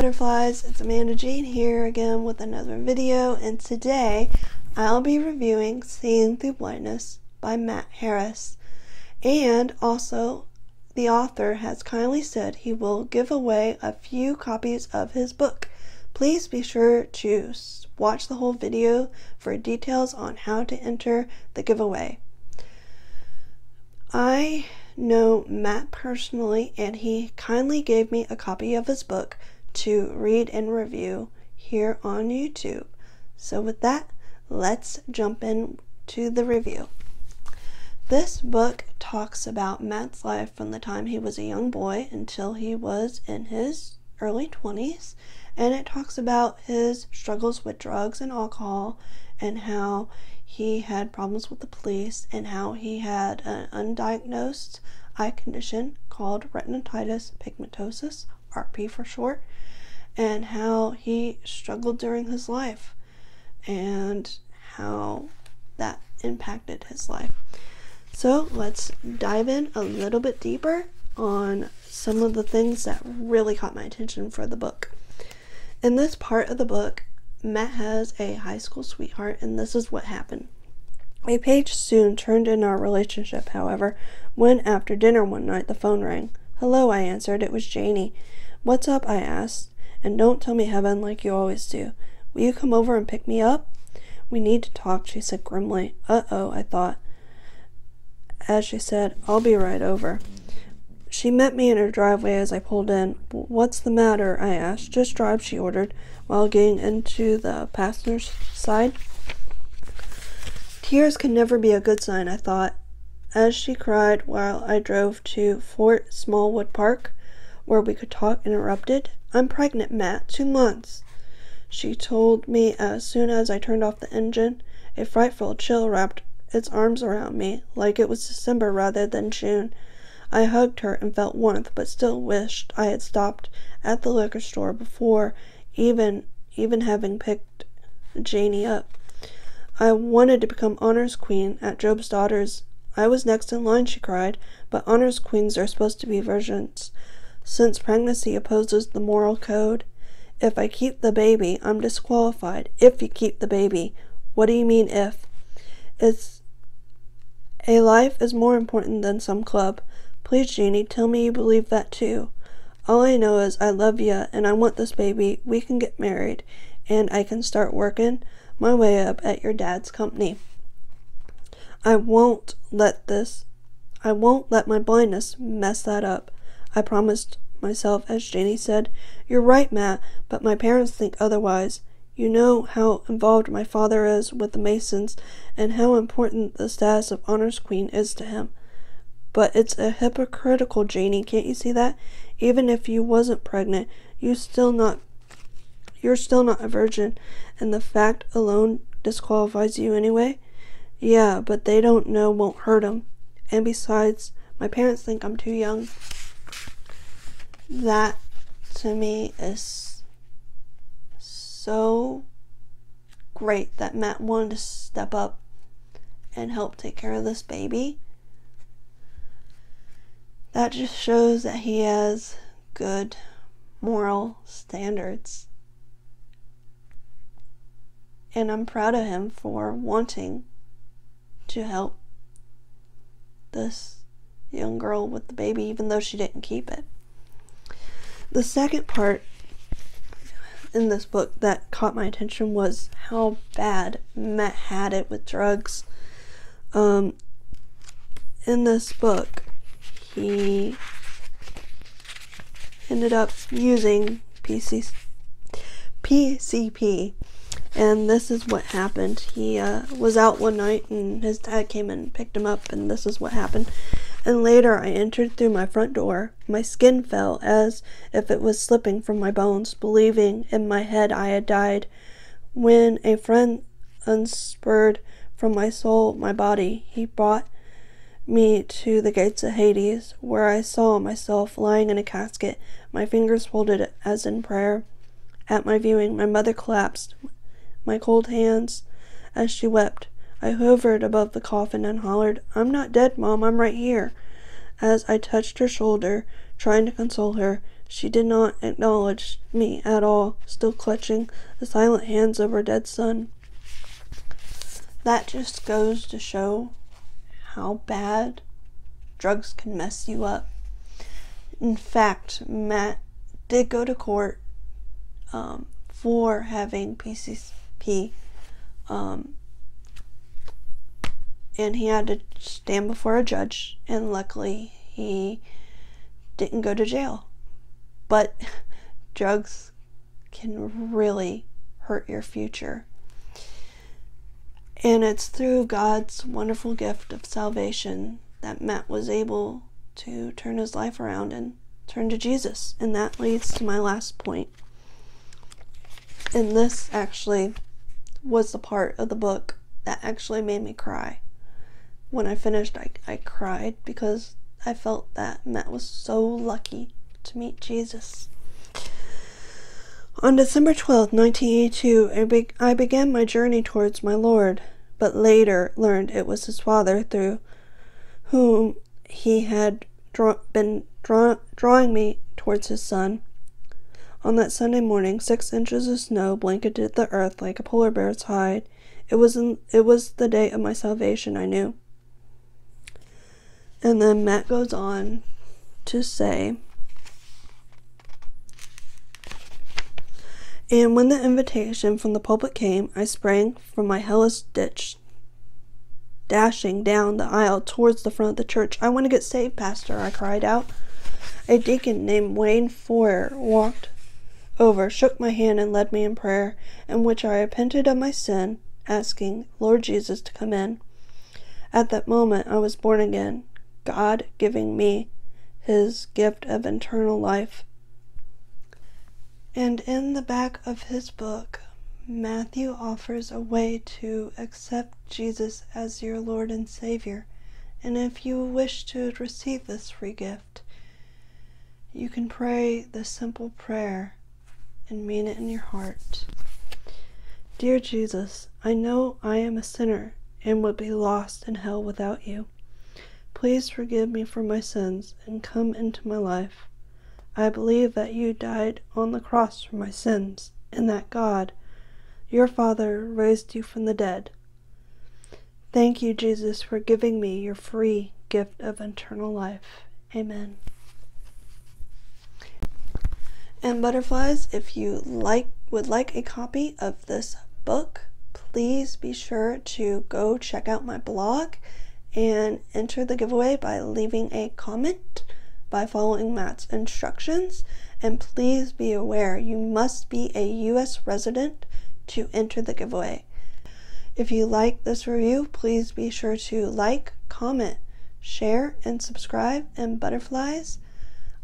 butterflies, it's Amanda Gene here again with another video and today I'll be reviewing Seeing Through Blindness by Matt Harris and also the author has kindly said he will give away a few copies of his book. Please be sure to watch the whole video for details on how to enter the giveaway. I know Matt personally, and he kindly gave me a copy of his book to read and review here on YouTube. So, with that, let's jump into the review. This book talks about Matt's life from the time he was a young boy until he was in his early 20s, and it talks about his struggles with drugs and alcohol and how he had problems with the police and how he had an undiagnosed eye condition called retinitis pigmentosus, RP for short, and how he struggled during his life and how that impacted his life. So let's dive in a little bit deeper on some of the things that really caught my attention for the book. In this part of the book, Matt has a high school sweetheart, and this is what happened. A page soon turned in our relationship, however, when after dinner one night the phone rang. Hello, I answered. It was Janie. What's up? I asked. And don't tell me heaven like you always do. Will you come over and pick me up? We need to talk, she said grimly. Uh oh, I thought. As she said, I'll be right over. She met me in her driveway as I pulled in. What's the matter? I asked. Just drive, she ordered, while getting into the passenger's side. Tears can never be a good sign, I thought, as she cried while I drove to Fort Smallwood Park, where we could talk interrupted. I'm pregnant, Matt, two months. She told me as soon as I turned off the engine. A frightful chill wrapped its arms around me, like it was December rather than June. I hugged her and felt warmth, but still wished I had stopped at the liquor store before even even having picked Janie up. I wanted to become honors queen at Job's daughters. I was next in line, she cried, but honors queens are supposed to be virgins, since pregnancy opposes the moral code. If I keep the baby, I'm disqualified. If you keep the baby. What do you mean if? It's a life is more important than some club. Please, Jeannie, tell me you believe that too. All I know is I love you and I want this baby. We can get married and I can start working my way up at your dad's company. I won't let this, I won't let my blindness mess that up. I promised myself as Janie said. You're right, Matt, but my parents think otherwise. You know how involved my father is with the Masons and how important the status of honors queen is to him. But it's a hypocritical, Janie. Can't you see that? Even if you wasn't pregnant, you still not you're still not a virgin, and the fact alone disqualifies you anyway. Yeah, but they don't know won't hurt them. And besides, my parents think I'm too young. That to me is so great that Matt wanted to step up and help take care of this baby that just shows that he has good moral standards. And I'm proud of him for wanting to help this young girl with the baby, even though she didn't keep it. The second part in this book that caught my attention was how bad Matt had it with drugs. Um, in this book, he ended up using PC, PCP. And this is what happened. He uh, was out one night and his dad came and picked him up, and this is what happened. And later I entered through my front door. My skin fell as if it was slipping from my bones, believing in my head I had died. When a friend unspurred from my soul my body, he brought me to the gates of Hades, where I saw myself lying in a casket, my fingers folded as in prayer. At my viewing, my mother collapsed, my cold hands as she wept. I hovered above the coffin and hollered, I'm not dead, Mom, I'm right here. As I touched her shoulder, trying to console her, She did not acknowledge me at all, still clutching the silent hands of her dead son. That just goes to show how bad drugs can mess you up. In fact, Matt did go to court um, for having PCP, um, and he had to stand before a judge, and luckily he didn't go to jail. But drugs can really hurt your future. And it's through God's wonderful gift of salvation that Matt was able to turn his life around and turn to Jesus. And that leads to my last point. And this actually was the part of the book that actually made me cry. When I finished, I, I cried because I felt that Matt was so lucky to meet Jesus. On December 12, 1982, I, be- I began my journey towards my Lord, but later learned it was his Father through whom he had draw- been draw- drawing me towards his Son. On that Sunday morning, six inches of snow blanketed the earth like a polar bear's hide. It was in, it was the day of my salvation, I knew. And then Matt goes on to say, And when the invitation from the pulpit came, I sprang from my hellish ditch, dashing down the aisle towards the front of the church. I want to get saved, Pastor, I cried out. A deacon named Wayne Foyer walked over, shook my hand, and led me in prayer, in which I repented of my sin, asking Lord Jesus to come in. At that moment, I was born again, God giving me his gift of eternal life. And in the back of his book, Matthew offers a way to accept Jesus as your Lord and Savior. And if you wish to receive this free gift, you can pray the simple prayer and mean it in your heart. Dear Jesus, I know I am a sinner and would be lost in hell without you. Please forgive me for my sins and come into my life. I believe that you died on the cross for my sins, and that God, your Father, raised you from the dead. Thank you, Jesus, for giving me your free gift of eternal life. Amen. And butterflies, if you like would like a copy of this book, please be sure to go check out my blog and enter the giveaway by leaving a comment by following Matt's instructions. And please be aware you must be a U.S. resident to enter the giveaway. If you like this review, please be sure to like, comment, share, and subscribe. And butterflies,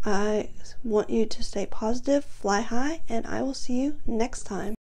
I want you to stay positive, fly high, and I will see you next time.